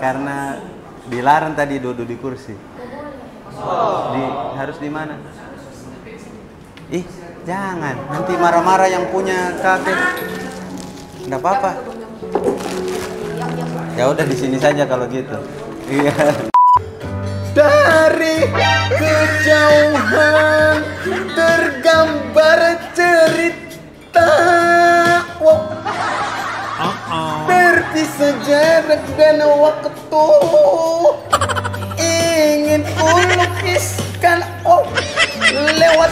Karena dilarang tadi duduk di kursi. Di harus di mana? Ih, jangan. Nanti marah-marah yang punya kafe. Enggak apa-apa. Ya udah di sini saja kalau gitu. Iya. Dari kejauhan tergambar cerita. Berpisah jarak dan waktu. Ingin ku lukiskan oh lewat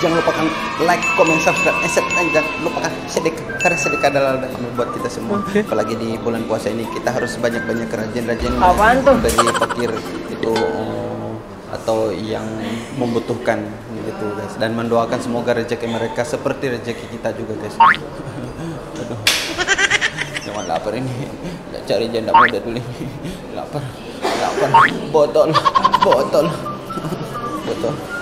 jangan lupakan like, comment, subscribe, and share, dan jangan lupakan sedekah karena sedekah adalah yang buat kita semua. Apalagi di bulan puasa ini kita harus banyak-banyak rajin-rajin Apaan tuh? dari fakir itu oh, atau yang membutuhkan gitu guys dan mendoakan semoga rezeki mereka seperti rezeki kita juga guys. Aduh. Jangan lapar ini. Cari janda muda dulu ini. Lapar. Lapar. Botol. Botol. Botol.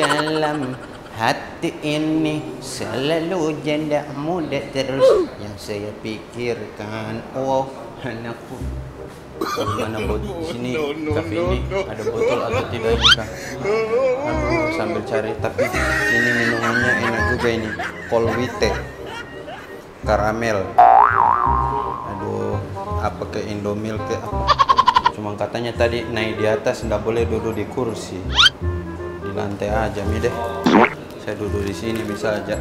Dalam hati ini selalu janda muda terus. Yang saya pikirkan oh anakku. Mana botol sini kafe ini ada botol atau tidak ini kak? Aduh, sambil cari tapi ini minumannya enak juga ini. Colwite karamel apa ke Indomilk ke apa? Cuma katanya tadi naik di atas nggak boleh duduk di kursi. Di lantai aja mi deh. Saya duduk di sini bisa aja.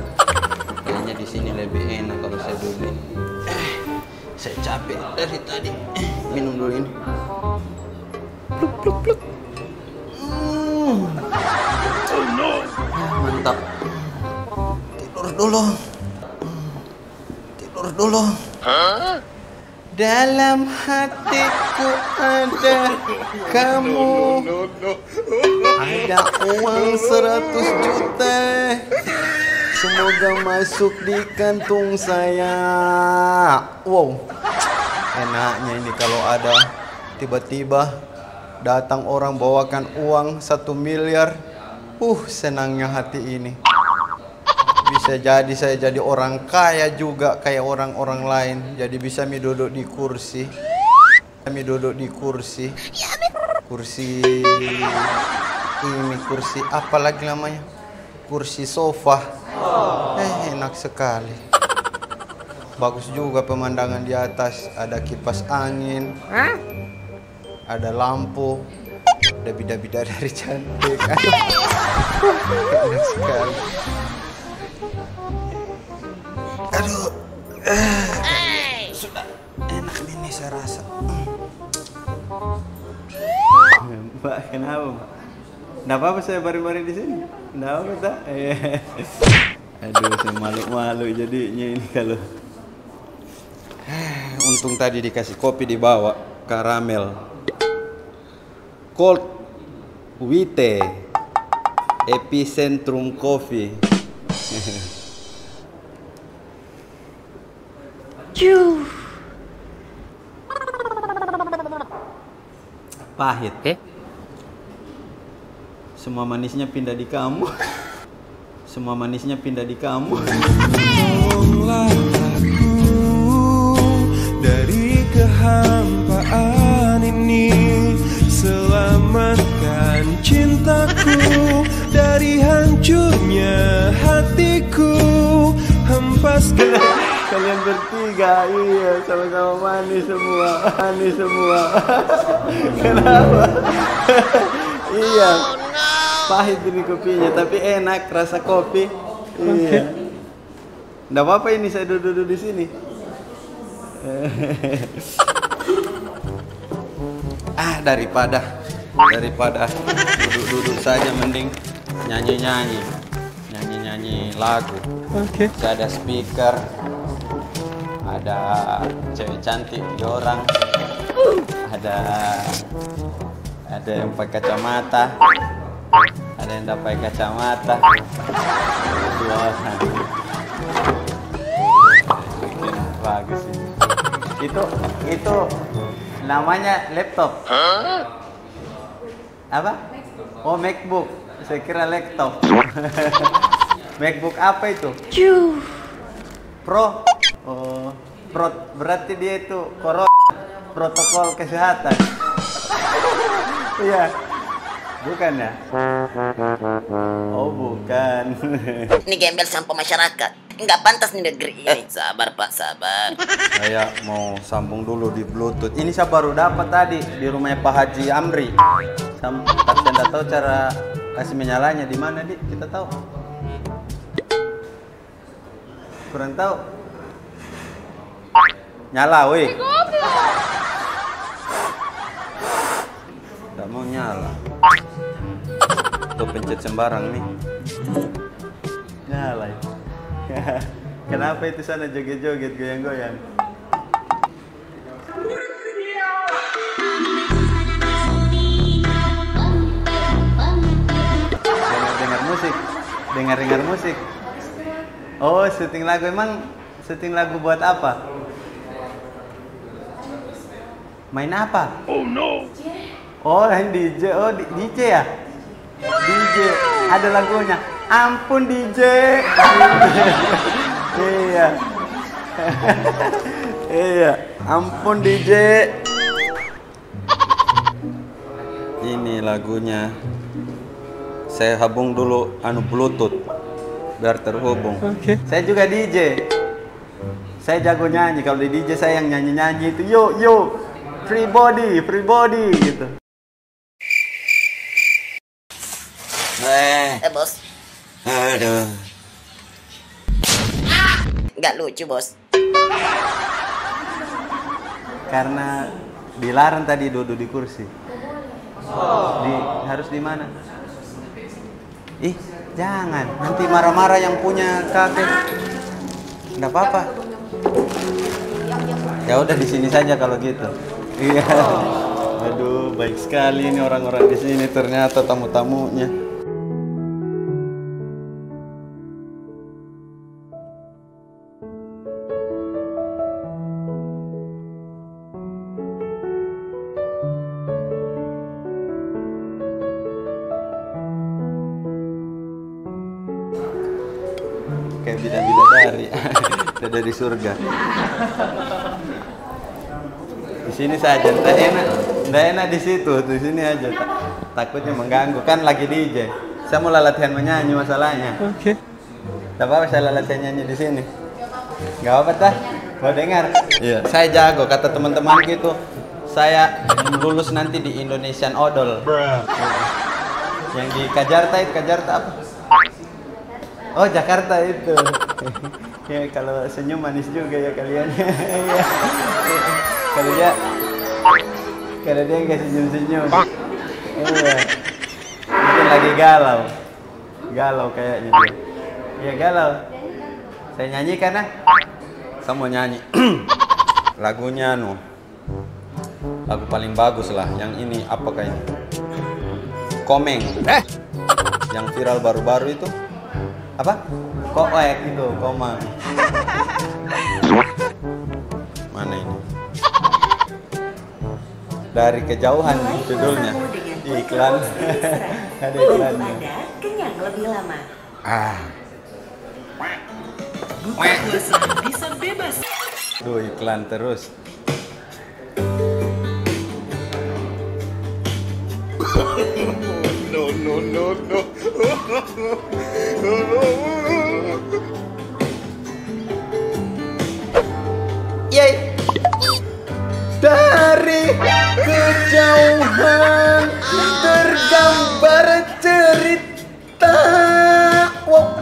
Kayaknya di sini lebih enak kalau saya duduk. Eh, saya capek dari tadi. Minum dulu ini. Pluk pluk pluk. Hmm. Mantap. Tidur dulu. Hmm. tidur dulu dalam hatiku ada kamu. Ada uang 100 juta. Semoga masuk di kantung saya. Wow. Enaknya ini kalau ada Tiba-tiba Datang orang bawakan uang satu miliar. Uh senangnya hati ini Bisa jadi saya jadi orang kaya juga Kayak orang-orang lain. Jadi bisa mi duduk di kursi. Mi duduk di kursi. Kursi ini kursi apa lagi namanya? Kursi sofa. Eh enak sekali. Bagus juga pemandangan di atas. Ada kipas angin. Ada lampu. Ada bida-bidadari cantik. Aduh. enak sekali Eh, sudah enak ini saya rasa Mbak, kenapa? Mbak? Nggak apa-apa saya baring-baring di sini. Nggak apa tak? Eh. Aduh, saya malu-malu jadinya ini kalau. Untung tadi dikasih kopi dibawa karamel. Cold Wite Epicentrum Coffee. Pahit. Eh? Semua manisnya pindah di kamu. Semua manisnya pindah di kamu. Dari kehampaan ini Selamatkan cintaku dari hancurnya hatiku bebas Kalian bertiga, iya, sama-sama manis semua, manis semua. Kenapa? iya. Pahit ini kopinya, tapi enak rasa kopi. Iya. Nggak apa-apa ini saya duduk-duduk di sini. ah, daripada daripada duduk-duduk saja mending nyanyi-nyanyi. Nyanyi-nyanyi lagu. Oke Saya ada speaker, ada cewek cantik di orang, ada ada yang pakai kacamata, ada yang pakai kacamata. Dua orang. Bikin bagus ini. Itu itu namanya laptop. Apa? Oh MacBook. Saya kira laptop. MacBook apa itu? Pro. Oh, pro berarti dia itu corona protokol kesehatan. Iya. Bukan ya? Oh, bukan. Ini gembel sampah masyarakat. Nggak pantas nih negeri ini. Sabar pak, sabar. Saya mau sambung dulu di Bluetooth. Ini saya baru dapat tadi di rumahnya Pak Haji Amri. Sam tapi saya tahu cara kasih menyalanya di mana, Di? Kita tahu. Kurang tahu. Nyala, weh. Tidak mau nyala. Tuh pencet sembarang nih. Nyala. ya. Kenapa itu sana joget-joget goyang-goyang? Dengar-dengar musik. Dengar-dengar musik. Oh, syuting lagu emang syuting lagu buat apa? Main apa? Oh no. Oh, yang DJ. Oh, di- DJ ya? DJ. Ada lagunya. Ampun DJ. iya. iya. Ampun DJ. Ini lagunya. Saya hubung dulu anu Bluetooth biar terhubung. Oke Saya juga DJ. Saya jago nyanyi. Kalau di DJ saya yang nyanyi-nyanyi itu yuk yuk free body, free body gitu. Eh bos, Aduh. nggak lucu bos. Karena dilarang tadi duduk di kursi. Di harus di mana? Ih, jangan. Nanti marah-marah yang punya kakek. Enggak apa-apa. Ya udah di sini saja kalau gitu. Iya. Aduh, baik sekali ini orang-orang di sini ternyata tamu-tamunya. Kayak bidadari. dari surga. Sini saja, tidak enak, tidak enak di situ, di sini aja. Ta- Takutnya mengganggu, kan lagi DJ. Saya mau latihan menyanyi masalahnya. Oke Tidak apa-apa saya latihan nyanyi di sini. Gak apa-apa tah, mau dengar? Iya. Saya jago, kata teman-teman gitu. Saya lulus nanti di Indonesian Idol. Yang di Kajarta itu, Kajarta apa? Oh Jakarta itu. ya kalau senyum manis juga ya kalian. Kalau dia kalau dia nggak senyum-senyum. Iya. Mungkin lagi galau. Galau kayaknya dia. Iya galau. Saya nyanyikan ah. Saya mau nyanyi. Lagunya nu. Lagu paling bagus lah. Yang ini apakah ini? Komeng. Eh? Yang viral baru-baru itu apa? Koek itu, koma. Mana ini? dari kejauhan Mulai judulnya. iklan. Ada iklannya. Kenyang lebih lama. Ah. Buka bisa bebas. Tuh iklan terus. No no no no no no. Yay! Dari kejauhan tergambar cerita. Wow.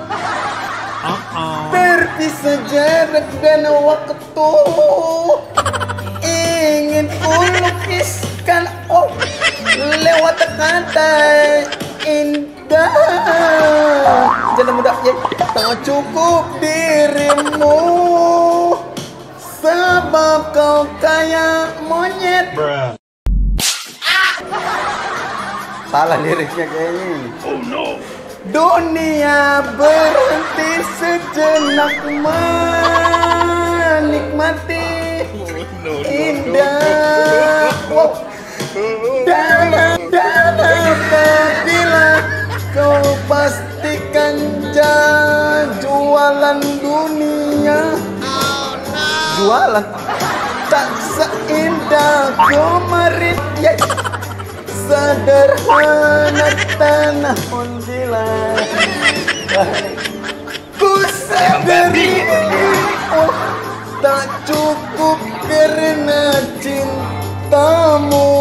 Terpisah jarak dan waktu. Ingin ku lukiskan oh, Lewat kata indah. Jangan mudah ya. Tak cukup dirimu. Sebab kau kayak monyet Salah liriknya kayaknya ini. Dunia berhenti sejenak menikmati indah. Wow. Dan dan apabila kau pastikan jualan dunia. Jualan? Tak seindah kemarin ya sederhana tanah undilan ku sadari oh tak cukup karena cintamu.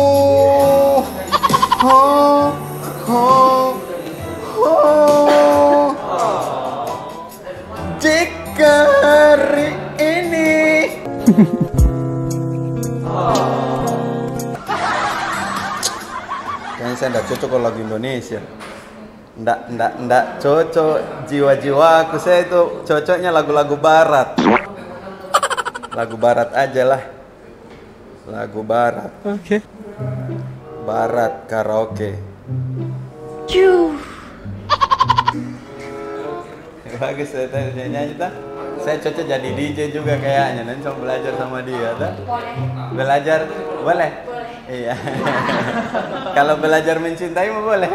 Oh oh oh jika hari ini saya enggak cocok kalau lagu Indonesia. Enggak, enggak, enggak cocok jiwa-jiwa aku saya itu cocoknya lagu-lagu barat. Lagu barat aja lah. Lagu barat. Oke. Barat karaoke. Bagus tadi nyanyi tak? Saya cocok jadi DJ juga kayaknya. Nanti coba belajar sama dia, tak? Belajar boleh? Iya. Kalau belajar mencintai mah boleh.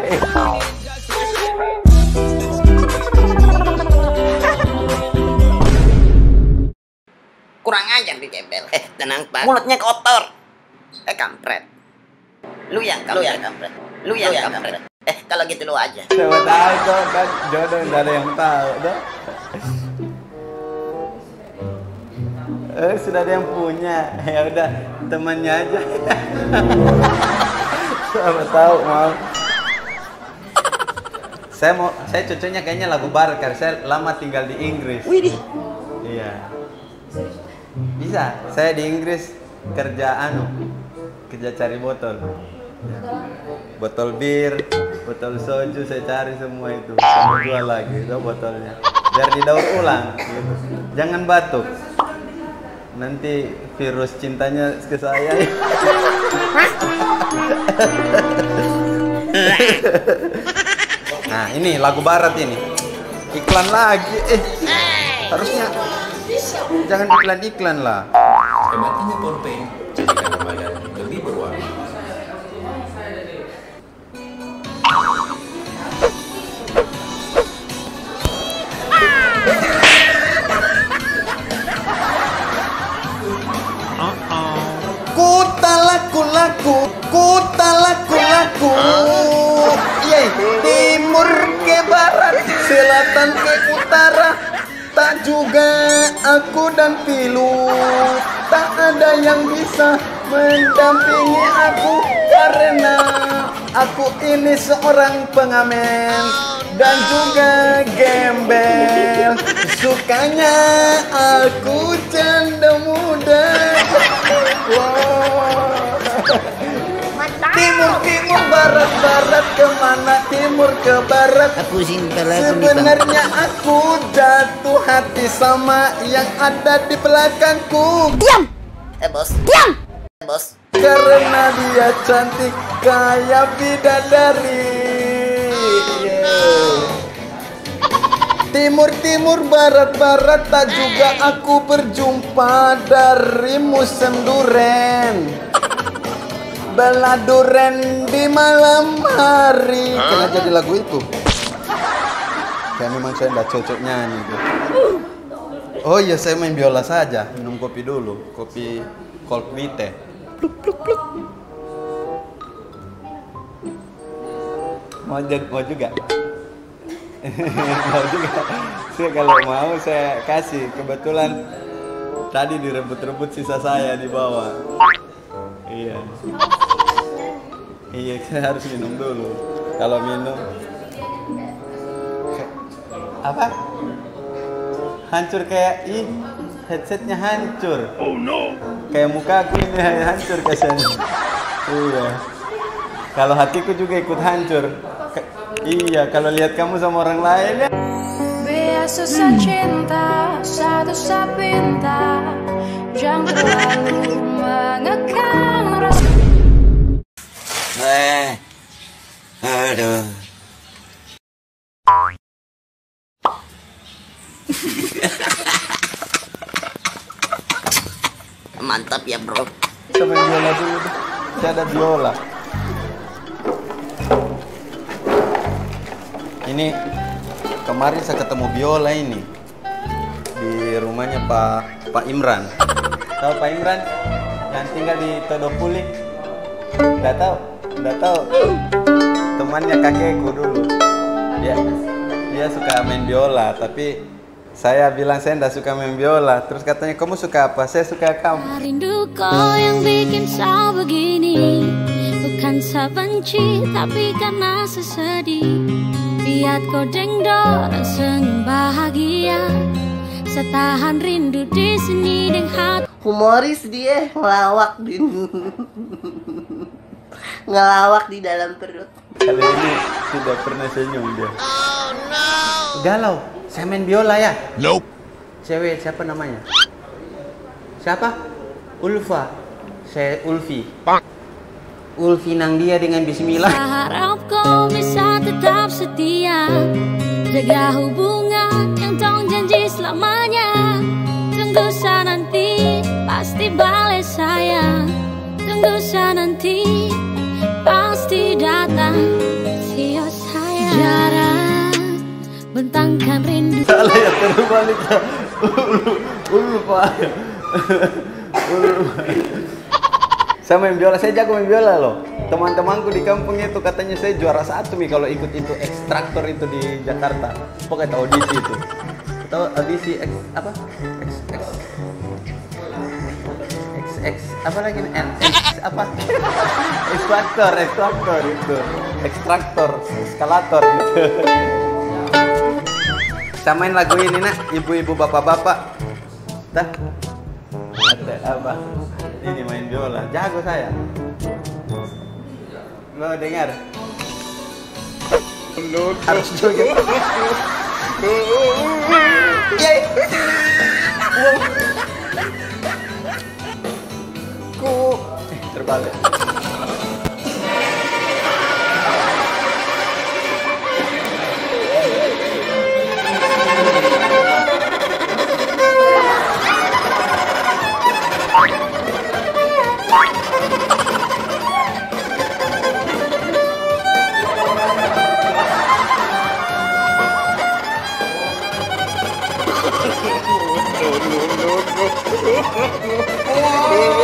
Kurang ajar di gembel. Eh, tenang pak. Mulutnya kotor. Eh, kampret. Lu yang kampret. Lu yang kampret. Lu yang kampret. Eh, kalau gitu lu aja. Siapa tahu tuh kan jodoh nggak ada yang tahu tuh. Eh, sudah ada yang punya. Ya udah, temannya aja. Siapa tahu mau. Saya mau, saya cocoknya kayaknya lagu barat karena saya lama tinggal di Inggris. Widih. Iya. Bisa. Saya di Inggris kerja anu, kerja cari botol. Botol bir, botol soju saya cari semua itu. Saya jual lagi itu botolnya. Biar didaur ulang. gitu. Jangan batuk. Nanti virus cintanya ke saya. nah ini lagu barat ini. Iklan lagi. Eh harusnya jangan iklan-iklan lah. Hematnya Porpain selatan ke utara. Tak juga aku dan pilu. Tak ada yang bisa mendampingi aku Karena aku ini seorang pengamen Dan juga gembel. Sukanya aku canda muda. Wow. Timur, timur, barat, barat Ke mana timur ke barat Aku Sebenarnya aku jatuh hati sama yang ada di belakangku Diam. Eh, bos. Diam. Eh, bos. Karena dia cantik kayak bidadari Yeah. Timur, timur, barat, barat Tak juga aku berjumpa dari musim duren Bela duren di malam hari Kenapa jadi lagu itu? Kayak memang saya nggak cocok nyanyi. Oh iya saya main biola saja Minum kopi dulu Kopi cold vite Pluk, pluk, pluk. Mau, mau juga? mau juga saya kalau mau saya kasih kebetulan tadi direbut-rebut sisa saya di bawah iya Iya, kita harus minum dulu. Kalau minum apa? Hancur kayak ih headsetnya hancur. Oh no. Kayak muka aku ini hancur kasihannya. iya. Kalau hatiku juga ikut hancur. Ka- iya, kalau lihat kamu sama orang lain ya. Biar susah cinta, satu sapinta Jangan terlalu mengekang Eh, aduh. Mantap ya bro. Main biola dulu. Saya ada biola. Ini kemarin saya ketemu biola ini di rumahnya Pak Pak Imran. Tahu Pak Imran? Yang tinggal di Todopuli. Nggak tahu? Nggak tahu? Temannya kakekku dulu. Dia dia suka main biola, tapi saya bilang saya nggak suka main biola. Terus katanya kamu suka apa? Saya suka kamu. Rindu kau yang bikin saya begini Bukan saya benci tapi karena saya sedih Lihat kau dengdor senyum bahagia Saya tahan rindu di sini dengan hati humoris dia ngelawak di ngelawak di dalam perut Kali ini tidak pernah senyum dia. Galau. Saya main biola ya? Nope. Cewek siapa namanya? Siapa? Ulfa. Saya Ulfi. Ulfi nang dia dengan bismillah. Saya harap kau bisa tetap setia Jaga hubungan yang tong janji selamanya Tunggu saya pasti balik sayang Tunggu saya nanti pasti datang Sio saya Jarak bentangkan rindu Salah ya terbalik ya. Ulfa. Ulfa. Saya main biola, saya jago main biola loh. Teman-temanku di kampung itu katanya saya juara satu nih kalau ikut itu ekstraktor itu di Jakarta. Pokoknya audisi itu. Tahu audisi X apa? X X X apa lagi nih? N X apa? Ekstraktor, ekstraktor itu. Ekstraktor, eskalator gitu. Samain lagu ini nak, ibu-ibu bapak-bapak. Dah. Ada apa? Ini main biola, jago saya. Lo dengar? Harus juga. Yeay. Wow. Ku eh, terbalik. Ibu-ibu,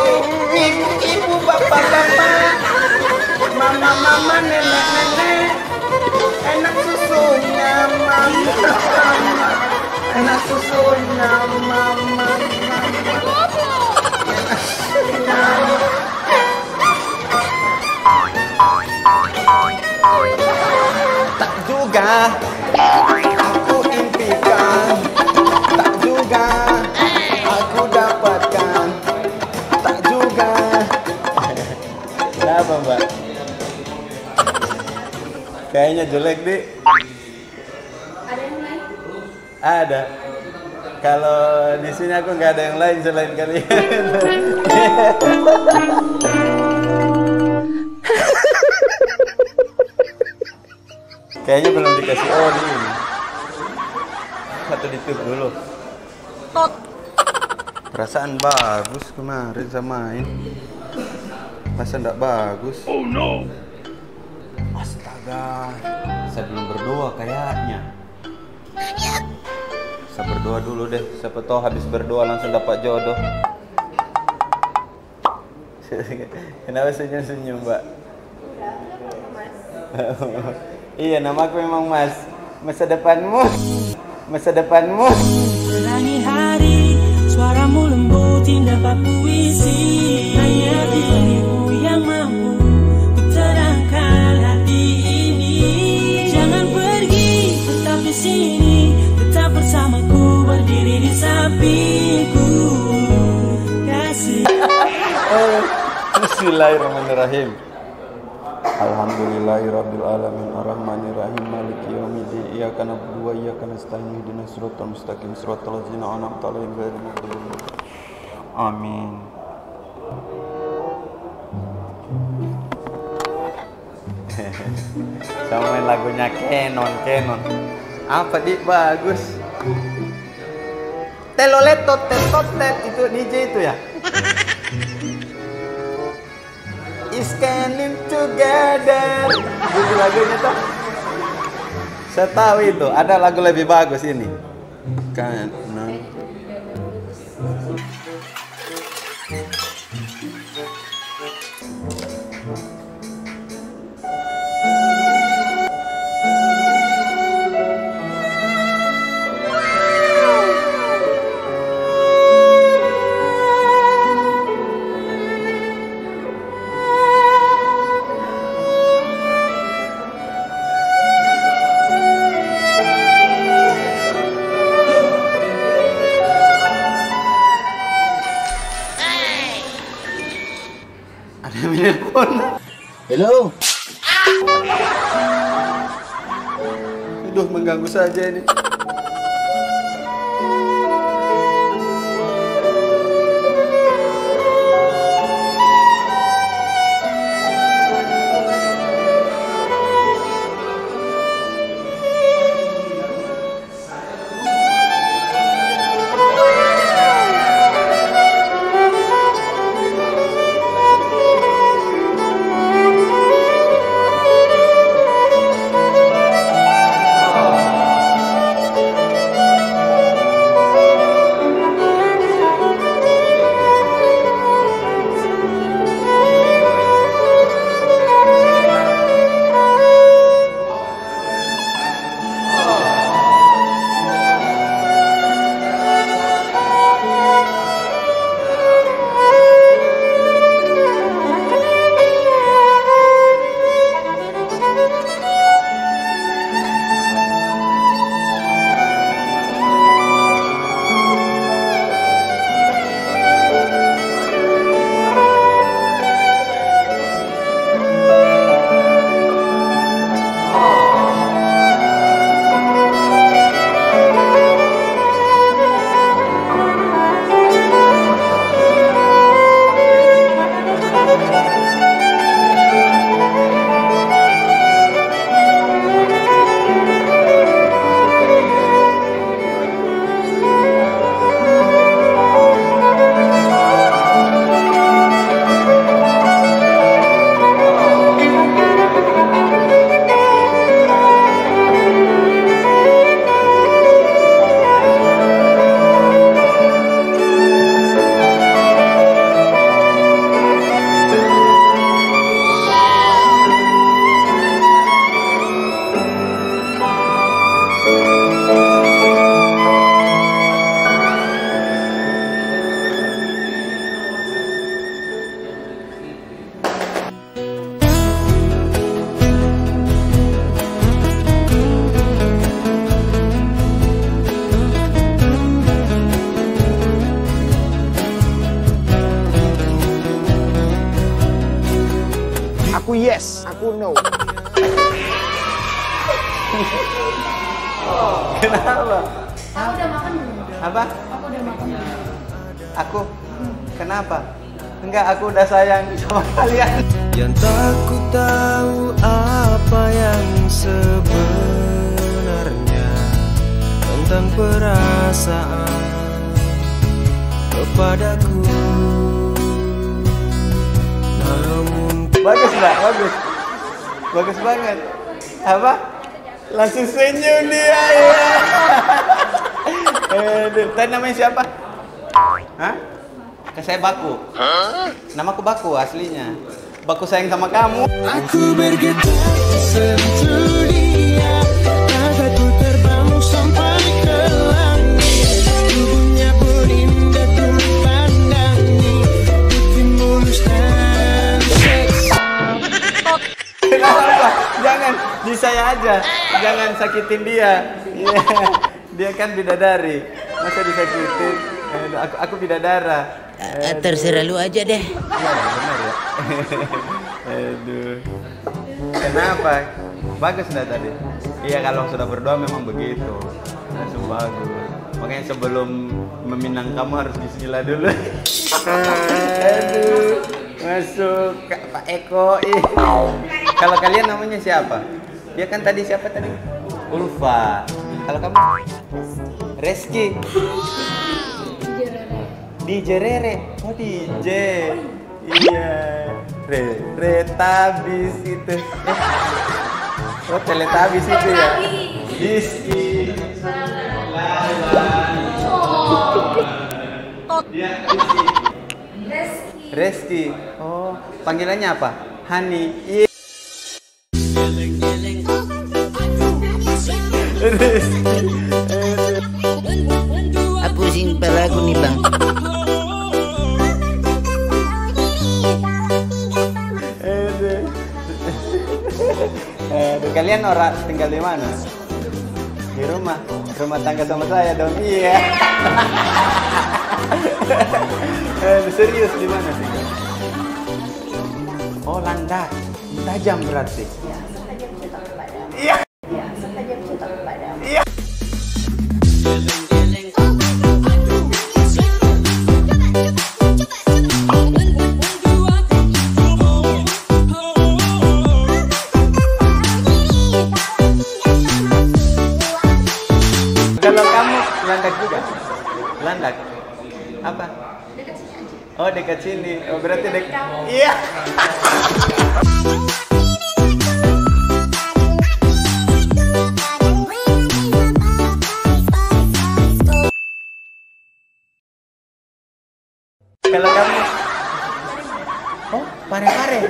mama-mama, nenek-nenek, enak susunya mama, enak susunya mama. Tak juga Kayaknya jelek deh Ada yang lain? Ada kalau di sini aku nggak ada yang lain selain kalian. Kayaknya belum dikasih on ini. Atau ditutup dulu. Perasaan bagus kemarin saya main. Masa enggak bagus? Oh no. Astaga. Saya belum berdoa kayaknya. Saya berdoa dulu deh. Siapa tahu habis berdoa langsung dapat jodoh. Kenapa senyum-senyum, Mbak? iya, namaku memang Mas. Masa depanmu. Masa depanmu. Hari Suaramu lembut indah puisi Hanya dirimu sampingku kasih. Bismillahirrahmanirrahim. Alhamdulillahirabbil alamin arrahmanir rahim maliki yaumiddin. Iyyaka na'budu wa iyyaka nasta'in. Ihdinas siratal mustaqim. Siratal ladzina an'amta 'alaihim ghairil maghdubi 'alaihim Amin. Sama main lagunya Kenon Kenon. Apa di bagus? Telolet totet totet itu DJ itu ya? is coming together. Bunyi lagunya tuh. Saya tahu itu, ada lagu lebih bagus ini. Kan, Aduh, mengganggu yes, aku no. Kenapa? Aku udah makan belum? Apa? Aku udah makan belum? Aku? Kenapa? Enggak, aku udah sayang sama kalian. Yang tak ku tahu apa yang sebenarnya Tentang perasaan kepadaku Bagus mbak, bagus. Bagus banget. Apa? Langsung senyum dia. Ya. eh, tadi namanya siapa? Hah? Saya Baku. Namaku Baku aslinya. Baku sayang sama kamu. Aku bergetar sentuh Jangan di saya aja. Jangan sakitin dia. Iya. Dia kan bidadari. Masa disakitin? Aduh, aku aku bidadara. Eh, terserah lu aja deh. Iya, benar ya. Aduh. Kenapa? Bagus dah tadi. Iya kalau sudah berdoa memang begitu. Langsung bagus. Makanya sebelum meminang kamu harus bismillah dulu. Aduh. Masuk Kak Pak Eko. Ih. Kalau kalian namanya siapa? Dia kan tadi siapa tadi? Ulfa. Kalau kamu? Reski. DJ Rere. Oh DJ. Iya. Re Retabis itu. Oh Teletabis itu ya. Diski. Dia Rizky. Reski. Oh, panggilannya apa? Hani. Iya. Reski. Pusing kepala aku nih bang. Aduh, kalian orang tinggal di mana? Di rumah. Rumah tangga sama saya dong. Iya. Aduh, serius di mana tinggal? Oh, landak. Tajam berarti. Oh dekat sini. Oh berarti dekat. Iya. Kalau kamu Oh, pare-pare.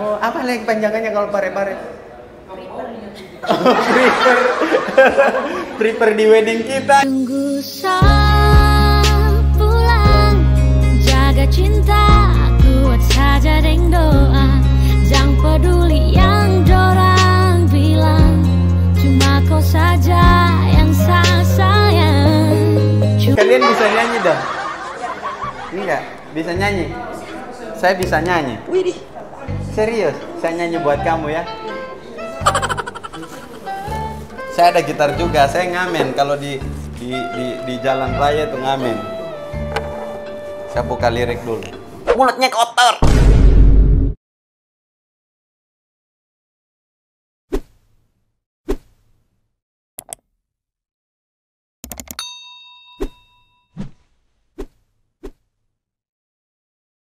Oh, apa lagi panjangannya kalau pare-pare? Oh, prepare. prepare di wedding kita. Peduli yang dorang bilang Cuma kau saja yang saya sayang Cuma Kalian bisa nyanyi dong? Enggak, bisa nyanyi. Saya bisa nyanyi. Widih. Serius, saya nyanyi buat kamu ya. Saya ada gitar juga, saya ngamen kalau di di di, di jalan raya tuh ngamen. Saya buka lirik dulu. Mulutnya kotor.